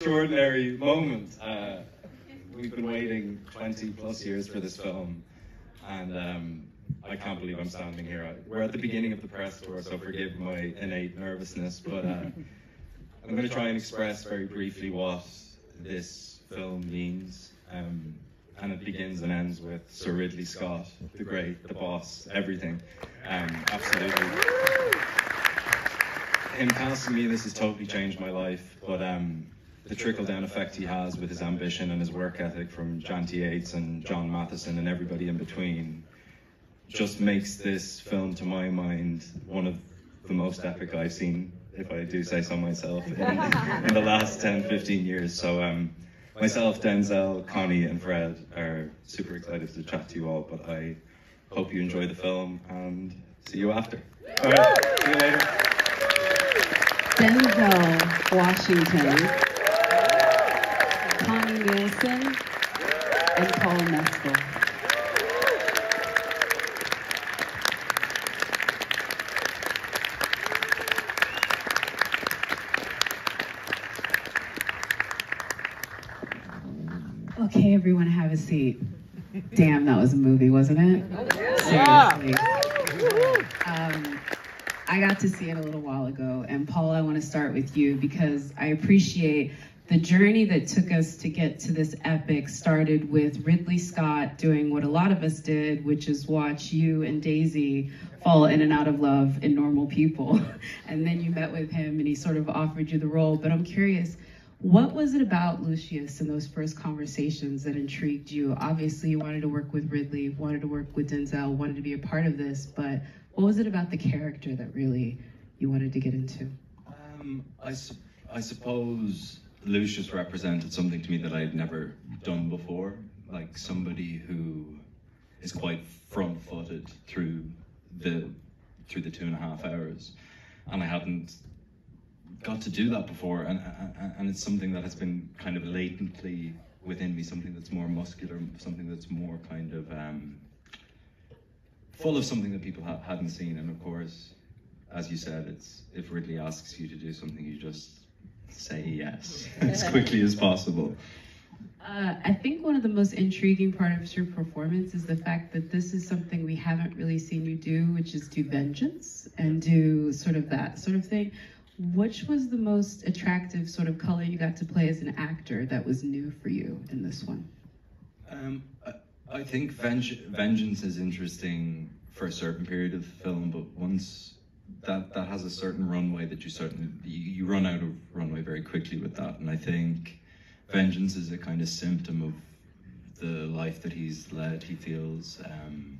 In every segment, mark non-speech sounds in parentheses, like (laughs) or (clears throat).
extraordinary moment. Uh, we've been waiting 20 plus years for this film, and um, I can't believe I'm standing here. We're at the beginning of the press tour, so forgive my innate nervousness, but uh, I'm going to try and express very briefly what this film means. Um, and it begins and ends with Sir Ridley Scott, the great, the boss, everything. Um, absolutely. Him casting me, this has totally changed my life, but um, the trickle down effect he has with his ambition and his work ethic from Janty Yates and John Mathieson and everybody in between just makes this film, to my mind, one of the most epic I've seen, if I do say so myself, in, (laughs) in the last 10, 15 years. So, um, myself, Denzel, Connie, and Fred are super excited to chat to you all, but I hope you enjoy the film and see you after. All right, see you later. Denzel Washington, Nielsen, and Paul Mescal. Okay, everyone have a seat. Damn, that was a movie, wasn't it? Seriously. Um, I got to see it a little while ago, and Paul, I want to start with you because I appreciate the journey that took us to get to this epic started with Ridley Scott doing what a lot of us did, which is watch you and Daisy fall in and out of love in normal people. (laughs) And then you met with him and he sort of offered you the role. But I'm curious, what was it about Lucius in those first conversations that intrigued you? Obviously, you wanted to work with Ridley, wanted to work with Denzel, wanted to be a part of this, but what was it about the character that really you wanted to get into? Um, I, su- I suppose Lucius represented something to me that I had never done before, like somebody who is quite front-footed through the through the two and a half hours, and I hadn't got to do that before, and and, and it's something that has been kind of latently within me, something that's more muscular, something that's more kind of um, full of something that people ha- hadn't seen, and of course, as you said, it's if Ridley asks you to do something, you just say yes (laughs) as quickly as possible. Uh, I think one of the most intriguing part of your performance is the fact that this is something we haven't really seen you do, which is do vengeance and do sort of that sort of thing. Which was the most attractive sort of color you got to play as an actor that was new for you in this one? Um, I, I think venge- vengeance is interesting for a certain period of the film, but once that that has a certain runway that you certainly you, run out of runway very quickly with that, and I think vengeance is a kind of symptom of the life that he's led. He feels um,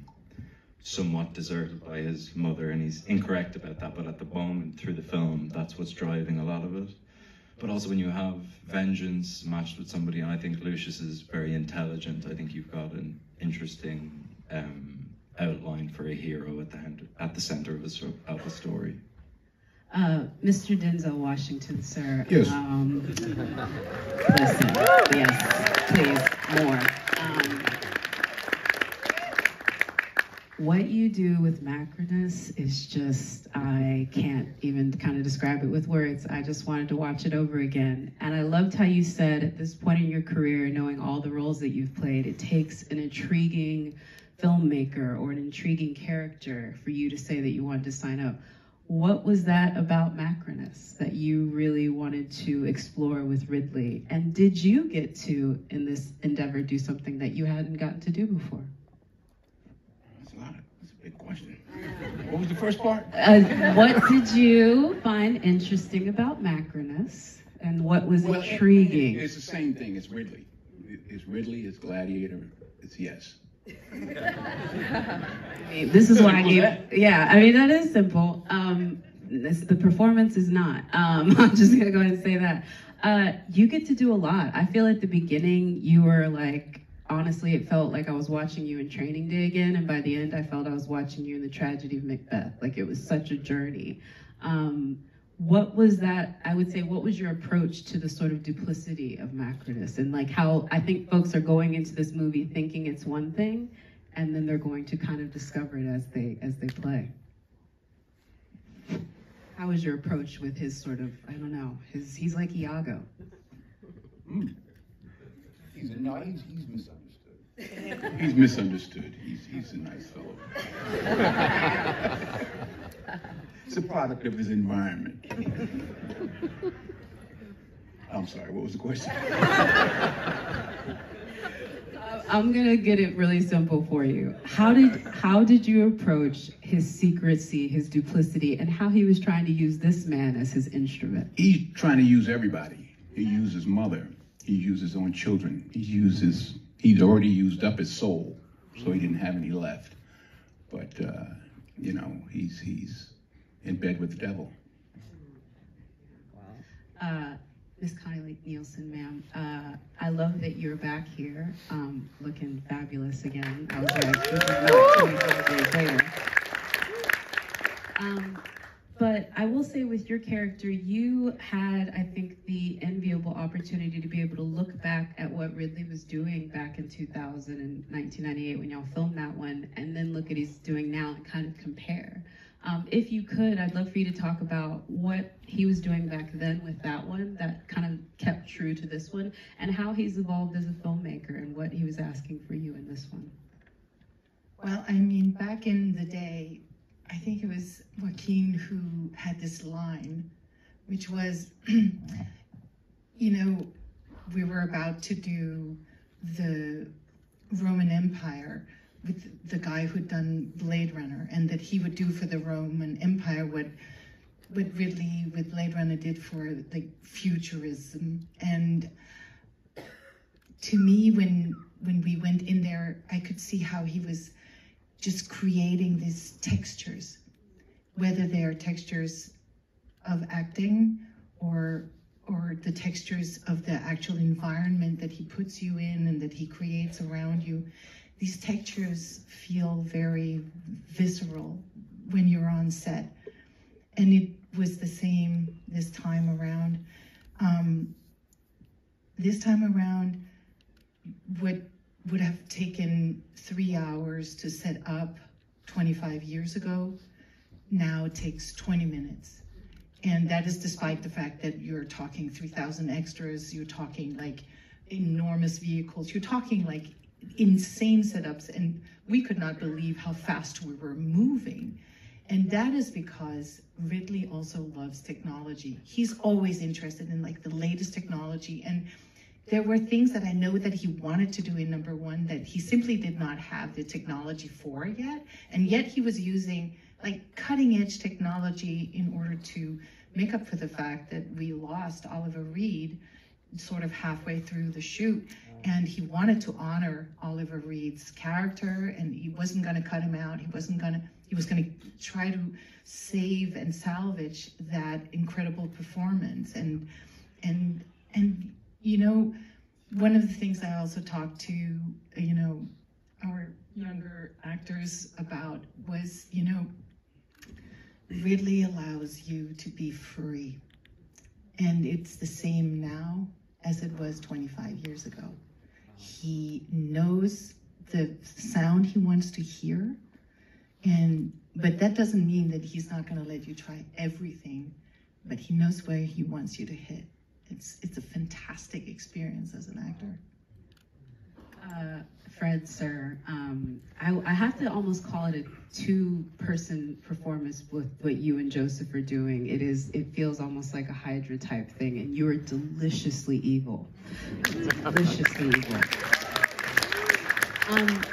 somewhat deserted by his mother, and he's incorrect about that. But at the moment, through the film, that's what's driving a lot of it. But also, when you have vengeance matched with somebody, and I think Lucius is very intelligent. I think you've got an interesting um, outline for a hero at the end, at the center of a, of a story. Uh, Mr. Denzel Washington, sir. Yes. Um, listen, yes, please, more. Um, what you do with Macrinus is just, I can't even kind of describe it with words. I just wanted to watch it over again. And I loved how you said at this point in your career, knowing all the roles that you've played, it takes an intriguing filmmaker or an intriguing character for you to say that you wanted to sign up. What was that about Macrinus that you really wanted to explore with Ridley? And did you get to, in this endeavor, do something that you hadn't gotten to do before? That's a lot. That's a big question. What was the first part? Uh, what did you find interesting about Macrinus? And what was Well, intriguing? It's the same thing. It's Ridley. It's Ridley. It's Gladiator. It's yes. This is why I gave. Yeah, I mean that is simple. Um, this, the performance is not. Um, (laughs) I'm just gonna go ahead and say that. Uh, you get to do a lot. I feel at the beginning you were like, honestly, it felt like I was watching you in Training Day again, and by the end, I felt I was watching you in the tragedy of Macbeth. Like it was such a journey. Um, what was that? I would say, what was your approach to the sort of duplicity of Macrinus, and like how I think folks are going into this movie thinking it's one thing, and then they're going to kind of discover it as they as they play. How was your approach with his sort of I don't know his he's like Iago. No, (laughs) he's, he's misunderstood. (laughs) he's misunderstood. He's, he's a nice fellow. it's a product of his environment. I'm sorry, what was the question? (laughs) I'm gonna get it really simple for you. How did how did you approach his secrecy, his duplicity, and how he was trying to use this man as his instrument? He's trying to use everybody. He used his mother. He used his own children. He used his. He'd already used up his soul, so he didn't have any left. But uh, you know, he's he's in bed with the devil. Uh, Miss Connie Lake Nielsen, ma'am, uh, I love that you're back here, um, looking fabulous again. I was like, this is not 25 years later. Um, but I will say, with your character, you had, I think, the enviable opportunity to be able to look back at what Ridley was doing back in 2000 and 1998 when y'all filmed that one, and then look at he's doing now and kind of compare. Um, if you could, I'd love for you to talk about what he was doing back then with that one that kind of kept true to this one, and how he's evolved as a filmmaker and what he was asking for you in this one. Well, I mean, back in the day, I think it was Joaquin who had this line, which was, (clears throat) you know, we were about to do the Roman Empire with the guy who'd done Blade Runner, and that he would do for the Roman Empire what what Ridley with Blade Runner did for like futurism. And to me, when when we went in there, I could see how he was just creating these textures, whether they are textures of acting or or the textures of the actual environment that he puts you in and that he creates around you. These textures feel very visceral when you're on set. And it was the same this time around. Um, this time around, what would have taken three hours to set up 25 years ago now it takes 20 minutes. And that is despite the fact that you're talking 3,000 extras, you're talking like enormous vehicles, you're talking like insane setups, and we could not believe how fast we were moving. And that is because Ridley also loves technology. He's always interested in like the latest technology. And there were things that I know that he wanted to do in number one that he simply did not have the technology for yet. And yet he was using like cutting edge technology in order to make up for the fact that we lost Oliver Reed sort of halfway through the shoot. And he wanted to honor Oliver Reed's character and he wasn't going to cut him out. He wasn't going to, he was going to try to save and salvage that incredible performance. And, and, and, you know, one of the things I also talked to, you know, our younger actors about was, you know, Ridley allows you to be free. And it's the same now as it was 25 years ago. He knows the sound he wants to hear. And but that doesn't mean that he's not going to let you try everything, but he knows where he wants you to hit. It's it's a fantastic experience as an actor. Uh, Fred, sir, um, I, I, have to almost call it a two-person performance with what you and Joseph are doing. It is, it feels almost like a Hydra type thing, and you are deliciously evil, deliciously evil. Um,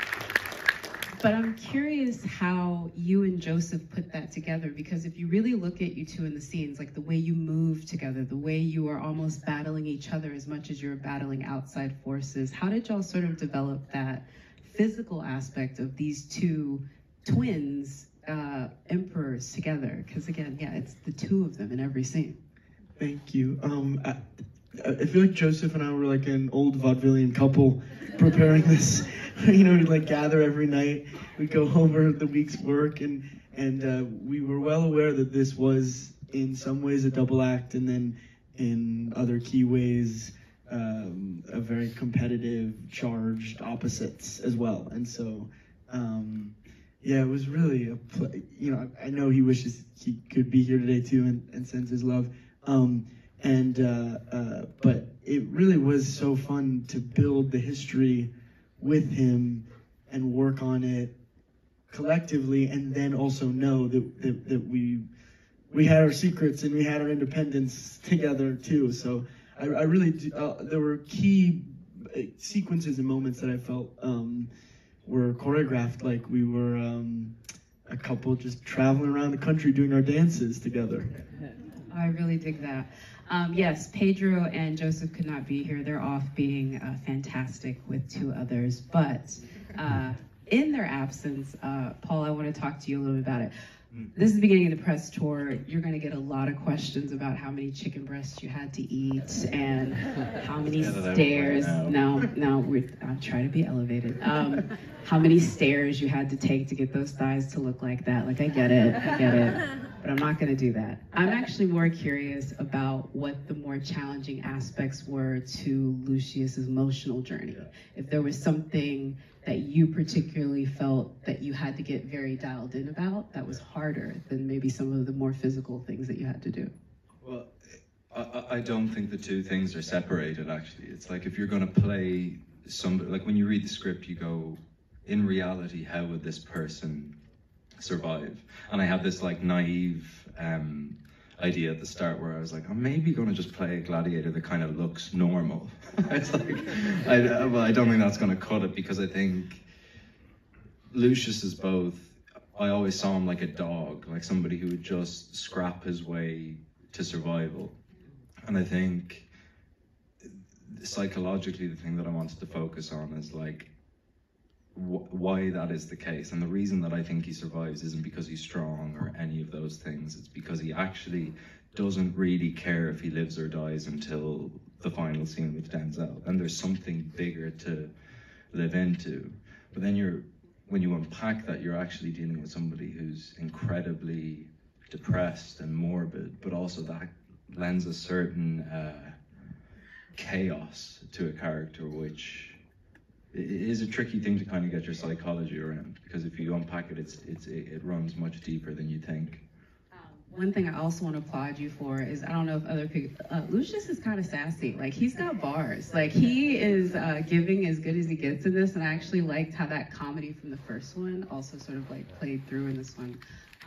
but I'm curious how you and Joseph put that together because if you really look at you two in the scenes, like the way you move together, the way you are almost battling each other as much as you're battling outside forces, how did y'all sort of develop that physical aspect of these two twins, uh, emperors together? Because again, yeah, it's the two of them in every scene. Thank you. Um, I, I feel like Joseph and I were like an old vaudevillian couple preparing (laughs) this. you know, we'd like gather every night. We'd go over the week's work, and and uh, we were well aware that this was in some ways a double act, and then in other key ways um, a very competitive, charged opposites as well. And so, um, yeah, it was really a play. You know, I know he wishes he could be here today too, and, and sends his love. Um, and uh, uh, but it really was so fun to build the history with him and work on it collectively, and then also know that that, that we we had our secrets and we had our independence together too. So I, I really do, uh, there were key uh, sequences and moments that I felt um, were choreographed like we were um, a couple just traveling around the country doing our dances together. I really dig that. Um, yes, Pedro and Joseph could not be here. They're off being uh, fantastic with two others. But uh, in their absence, uh, Paul, I want to talk to you a little bit about it. This is the beginning of the press tour. You're going to get a lot of questions about how many chicken breasts you had to eat and how many Get it out stairs. now. No, no, we're, I'm trying to be elevated. Um, how many stairs you had to take to get those thighs to look like that. Like, I get it, I get it. But I'm not going to do that. I'm actually more curious about what the more challenging aspects were to Lucius's emotional journey. If there was something that you particularly felt that you had to get very dialed in about that was harder than maybe some of the more physical things that you had to do. Well, I- I, I don't think the two things are separated. Actually, it's like if you're going to play somebody, like when you read the script, you go, in reality, how would this person survive? And I had this like naive um, idea at the start where I was like, I'm maybe going to just play a gladiator that kind of looks normal. (laughs) it's like, I, well, I don't think that's going to cut it because I think Lucius is both. I always saw him like a dog, like somebody who would just scrap his way to survival. And I think psychologically, the thing that I wanted to focus on is like wh- why that is the case. And the reason that I think he survives isn't because he's strong or any of those things. It's because he actually doesn't really care if he lives or dies until the final scene with Denzel. And there's something bigger to live into. But then you're when you unpack that, you're actually dealing with somebody who's incredibly depressed and morbid, but also that lends a certain uh, chaos to a character, which i- is a tricky thing to kind of get your psychology around. Because if you unpack it, it's, it's it, it runs much deeper than you think. One thing I also want to applaud you for is I don't know if other people, uh, Lucius is kind of sassy. Like he's got bars. Like he is uh, giving as good as he gets in this, and I actually liked how that comedy from the first one also sort of like played through in this one.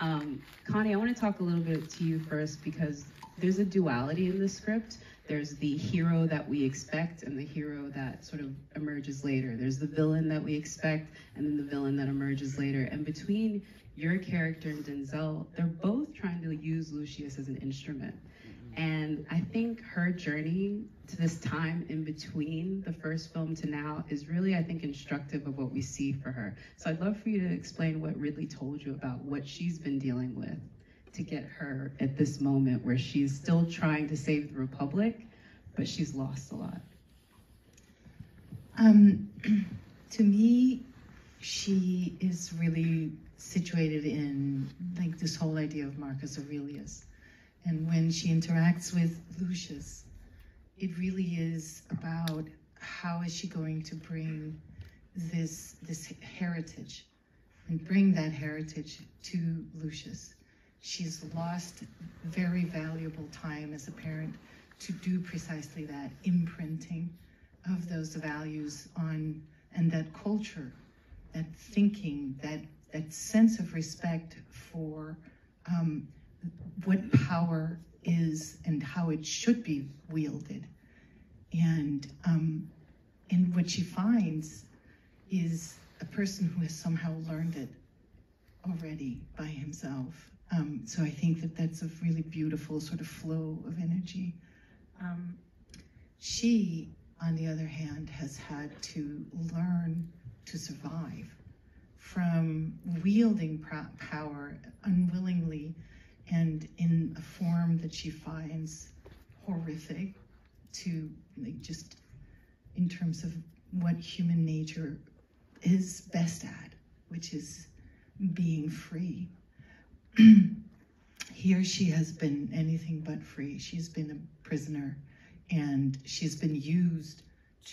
Um, Connie, I want to talk a little bit to you first because there's a duality in the script. There's the hero that we expect and the hero that sort of emerges later. There's the villain that we expect and then the villain that emerges later. And between your character and Denzel, they're both trying to use Lucius as an instrument. And I think her journey to this time in between the first film to now is really, I think, instructive of what we see for her. So I'd love for you to explain what Ridley told you about what she's been dealing with to get her at this moment where she's still trying to save the Republic, but she's lost a lot. Um, (clears throat) to me, she is really situated in like this whole idea of Marcus Aurelius. And when she interacts with Lucius, it really is about how is she going to bring this this heritage and bring that heritage to Lucius. She's lost very valuable time as a parent to do precisely that imprinting of those values on and that culture, that thinking, that that sense of respect for um, what power is and how it should be wielded, and um, and what she finds is a person who has somehow learned it already by himself. Um, so I think that that's a really beautiful sort of flow of energy. Um, she, on the other hand, has had to learn to survive from wielding power unwillingly and in a form that she finds horrific to like just in terms of what human nature is best at, which is being free. (clears throat) Here she has been anything but free. She's been a prisoner and she's been used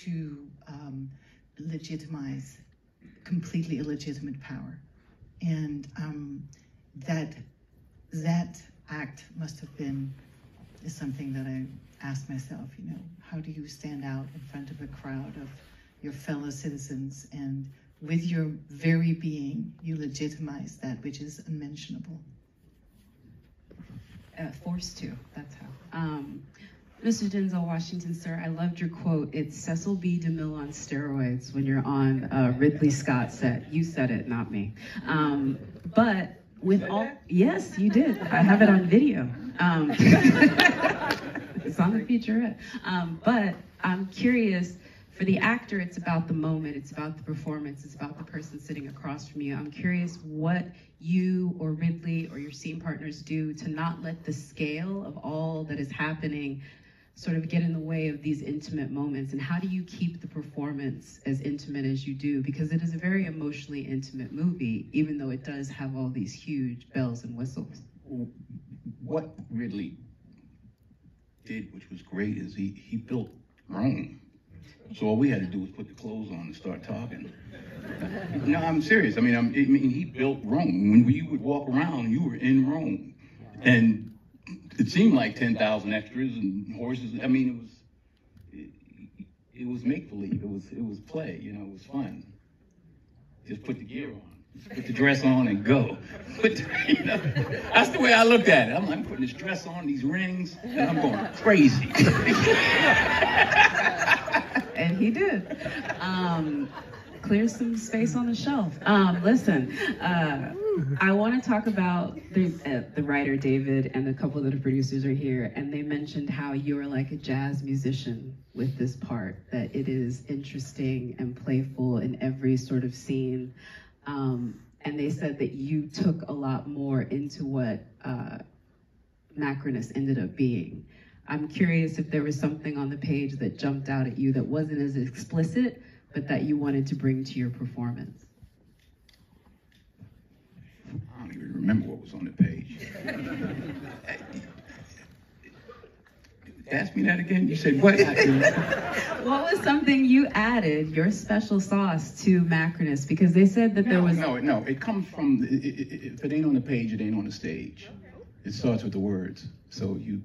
to um, legitimize completely illegitimate power. And um, that that act must have been is something that I asked myself, you know, how do you stand out in front of a crowd of your fellow citizens and with your very being, you legitimize that which is unmentionable. Uh, forced to, that's how. Um, Mr. Denzel Washington, sir, I loved your quote. It's Cecil B. DeMille on steroids when you're on uh, Ridley Scott set. You said it, not me. Um, but with all, yes, you did. I have it on video. Um, (laughs) it's on the featurette. Um, but I'm curious for the actor, it's about the moment, it's about the performance, it's about the person sitting across from you. I'm curious what you or Ridley or your scene partners do to not let the scale of all that is happening sort of get in the way of these intimate moments and how do you keep the performance as intimate as you do? Because it is a very emotionally intimate movie even though it does have all these huge bells and whistles. What ridley did which was great is he he built rome so all we had to do was put the clothes on and start talking. no, I'm serious. I mean, I'm, I mean, he built Rome. When you would walk around, you were in Rome, and it seemed like ten thousand extras and horses. I mean, it was it, it was make believe. It was it was play. You know, it was fun. Just put the gear on. put the dress on and go. The, (laughs) you know, that's the way I looked at it. I'm, I'm putting this dress on, these rings, and I'm going crazy. (laughs) and he did. Um, clear some space on the shelf. Um, listen, uh, I want to talk about the, uh, the writer David and a couple of the producers are here, and they mentioned how you're like a jazz musician with this part. That it is interesting and playful in every sort of scene. Um, and they said that you took a lot more into what uh, Macrinus ended up being. I'm curious if there was something on the page that jumped out at you that wasn't as explicit, but that you wanted to bring to your performance. I don't even remember what was on the page. Ask me that again. You said what? what was something you added, your special sauce, to Macrinus? Because they said that no, there was. No, no. It comes from. It, it, if it ain't on the page, it ain't on the stage. It starts with the words. So you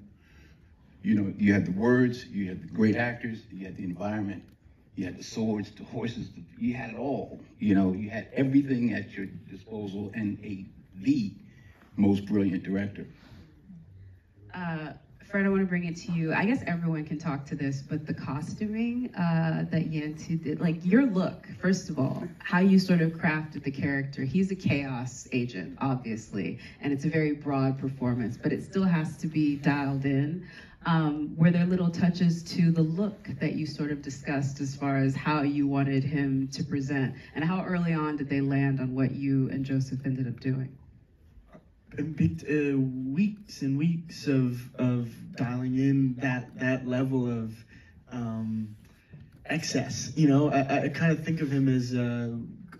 you know, you had the words, you had the great actors, you had the environment, you had the swords, the horses, the, you had it all. You know, you had everything at your disposal and a the most brilliant director. Uh, Fred, I want to bring it to you. I guess everyone can talk to this, but the costuming uh, that Janty did, like your look, first of all, how you sort of crafted the character. He's a chaos agent, obviously, and it's a very broad performance, but it still has to be dialed in. Um, were there little touches to the look that you sort of discussed as far as how you wanted him to present? And how early on did they land on what you and Joseph ended up doing? Uh, weeks and weeks of of dialing in that that level of um, excess. You know, I, I kind of think of him as uh,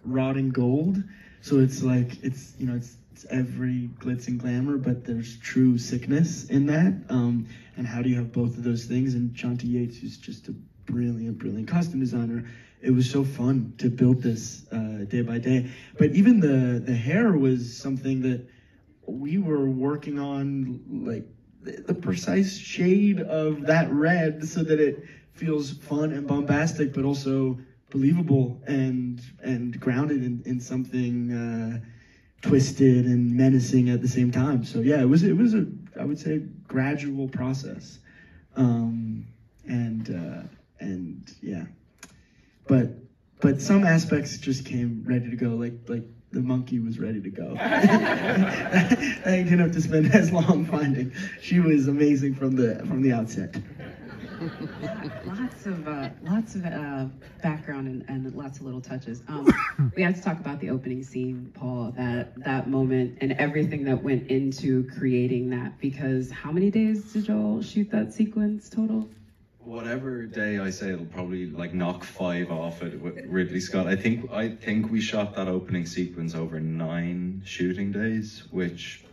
rotting gold. So it's like it's you know it's it's every glitz and glamour, but there's true sickness in that. Um, and how do you have both of those things? And Janty Yates is just a brilliant, brilliant costume designer. It was so fun to build this uh, day by day. But even the the hair was something that we were working on, like the, the precise shade of that red, so that it feels fun and bombastic, but also believable and and grounded in, in something. Uh, twisted and menacing at the same time. So yeah, it was it was a I would say gradual process, um, and uh, and yeah, but but some aspects just came ready to go. Like like the monkey was ready to go. (laughs) I didn't have to spend as long finding. She was amazing from the from the outset lots of uh, lots of uh, background and, and, lots of little touches. Um, (laughs) we have to talk about the opening scene, Paul. That that moment and everything that went into creating that. Because how many days did y'all shoot that sequence total? Whatever day I say, it'll probably like knock five off it with Ridley Scott. I think I think we shot that opening sequence over nine shooting days, which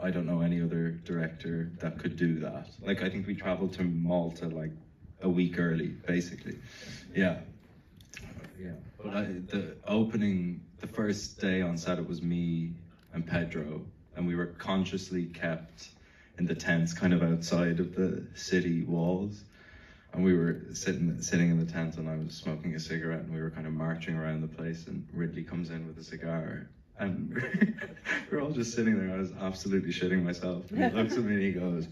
I don't know any other director that could do that. Like I think we traveled to Malta like a week early, basically. Yeah. Yeah. But I, the opening, the first day on set, it was me and Pedro, and we were consciously kept in the tents, kind of outside of the city walls. And we were sitting sitting in the tent, and I was smoking a cigarette, and we were kind of marching around the place. And Ridley comes in with a cigar, and (laughs) we're all just sitting there. I was absolutely shitting myself. And he looks at me and he goes,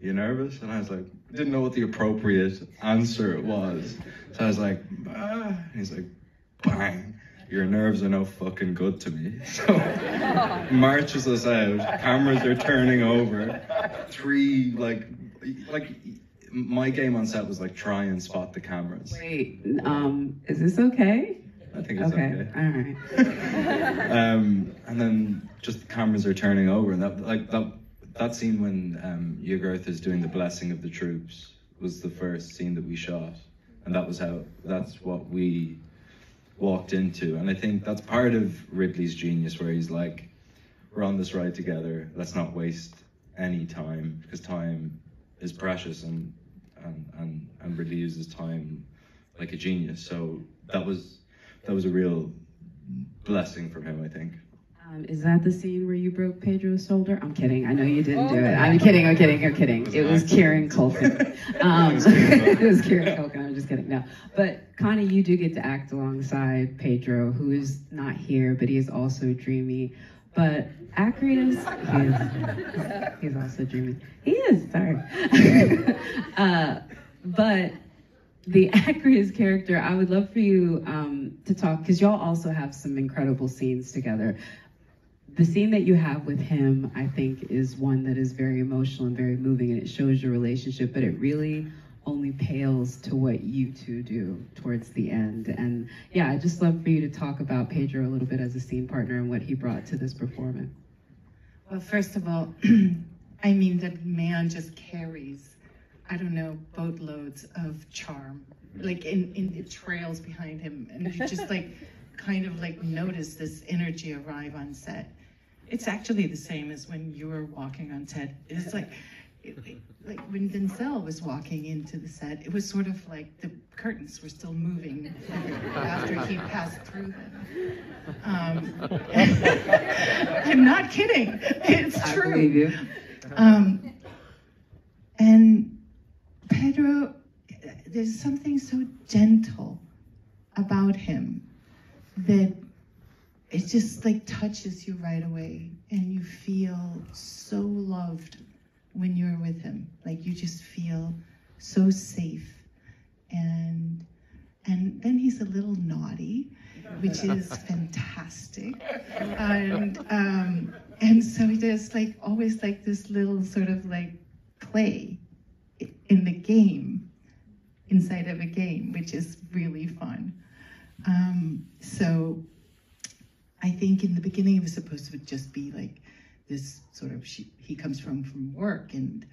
"You nervous?" And I was like, didn't know what the appropriate answer was. So I was like, ah. And he's like, bang. Your nerves are no fucking good to me. (laughs) So (laughs) marches us out. Cameras are turning over. Three like like my game on set was like try and spot the cameras. Wait, um, is this okay? I think it's Okay, okay. all right. (laughs) um, and then just the cameras are turning over, and that like that that scene when um, Yugurth is doing the blessing of the troops was the first scene that we shot, and that was how that's what we walked into, and I think that's part of Ridley's genius, where he's like, we're on this ride together. Let's not waste any time because time is precious, and and and, and Ridley uses time like a genius. So that was that was a real blessing from him, I think. Um, is that the scene where you broke Pedro's shoulder? I'm kidding. I know you didn't do it. I'm kidding. I'm kidding. I'm kidding. It was Kieran Culkin. (laughs) Um, (laughs) it was Kieran Culkin. I'm just kidding. No, but Connie, you do get to act alongside Pedro, who is not here, but he is also dreamy. But Acacius, he is, he's also dreamy. He is. Sorry. (laughs) uh, but the (laughs) Acacius character, I would love for you um, to talk because y'all also have some incredible scenes together. The scene that you have with him, I think, is one that is very emotional and very moving, and it shows your relationship, but it really only pales to what you two do towards the end. And yeah, I'd just love for you to talk about Pedro a little bit as a scene partner and what he brought to this performance. Well, first of all, (clears throat) I mean, that man just carries, I don't know, boatloads of charm. Like, in, in it trails behind him. And you just like, (laughs) kind of like notice this energy arrive on set. It's actually the same as when you were walking on set. It's like, it, like when Denzel was walking into the set, it was sort of like the curtains were still moving after he passed through them. Um, (laughs) I'm not kidding. It's I true. believe you. Um, and Pedro, there's something so gentle about him that it just like touches you right away. And you feel so loved when you're with him. Like you just feel so safe. And and then he's a little naughty which is (laughs) fantastic. And um and so there's like always like this little sort of like play in the game inside of a game which is really fun um so I think in the beginning it was supposed to just be like this sort of she, he comes from from work and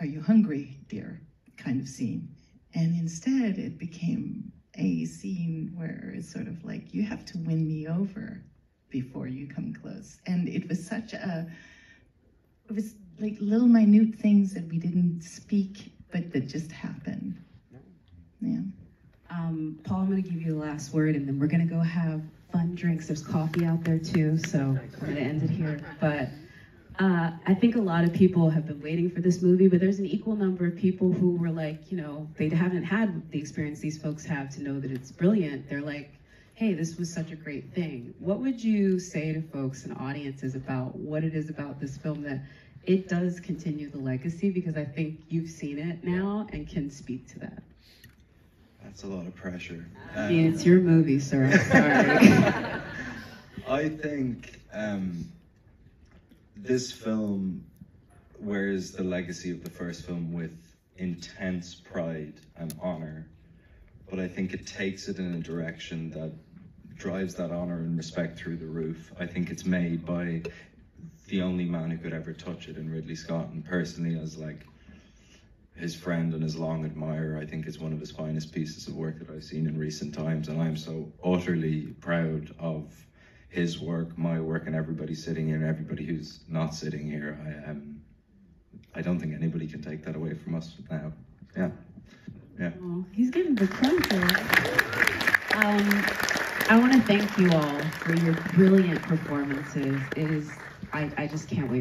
are you hungry, dear, kind of scene. And instead it became a scene where it's sort of like you have to win me over before you come close. And it was such a it was like little minute things that we didn't speak but that just happened. Yeah. Um, Paul, I'm going to give you the last word, and then we're going to go have fun drinks. There's coffee out there too, so I'm going to end it here. But uh, I think a lot of people have been waiting for this movie, but there's an equal number of people who were like, you know, they haven't had the experience these folks have to know that it's brilliant. They're like, hey, this was such a great thing. What would you say to folks and audiences about what it is about this film that it does continue the legacy? Because I think you've seen it now and can speak to that. That's a lot of pressure. I mean, Um, it's your movie, sir. I'm sorry. (laughs) I think um, this film wears the legacy of the first film with intense pride and honor, but I think it takes it in a direction that drives that honor and respect through the roof. I think it's made by the only man who could ever touch it in Ridley Scott, and personally, as like his friend and his long admirer, I think it's one of his finest pieces of work that I've seen in recent times, and I'm so utterly proud of his work, my work, and everybody sitting here, and everybody who's not sitting here. I um, I don't think anybody can take that away from us now. Yeah, yeah. Oh, he's getting the credit. Um, I want to thank you all for your brilliant performances. It is, I, I just can't wait